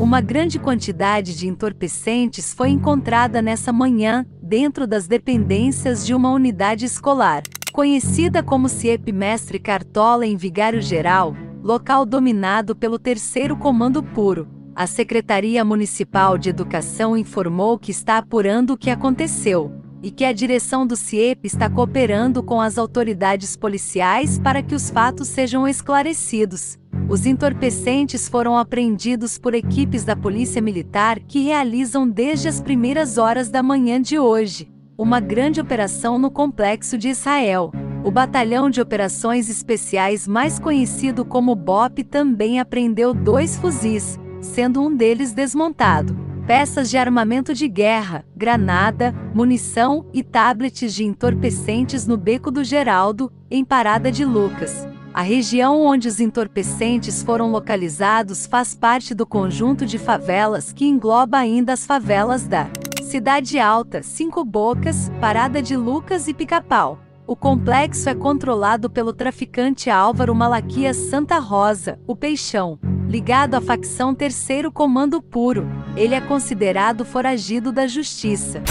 Uma grande quantidade de entorpecentes foi encontrada nessa manhã, dentro das dependências de uma unidade escolar, conhecida como CIEP Mestre Cartola em Vigário Geral, local dominado pelo Terceiro Comando Puro. A Secretaria Municipal de Educação informou que está apurando o que aconteceu e que a direção do CIEP está cooperando com as autoridades policiais para que os fatos sejam esclarecidos. Os entorpecentes foram apreendidos por equipes da Polícia Militar que realizam desde as primeiras horas da manhã de hoje uma grande operação no complexo de Israel. O Batalhão de Operações Especiais, mais conhecido como BOP, também apreendeu dois fuzis, sendo um deles desmontado. Peças de armamento de guerra, granada, munição e tablets de entorpecentes no Beco do Geraldo, em Parada de Lucas. A região onde os entorpecentes foram localizados faz parte do conjunto de favelas que engloba ainda as favelas da Cidade Alta, Cinco Bocas, Parada de Lucas e Pica-Pau. O complexo é controlado pelo traficante Álvaro Malaquias Santa Rosa, o Peixão, ligado à facção Terceiro Comando Puro. Ele é considerado foragido da justiça.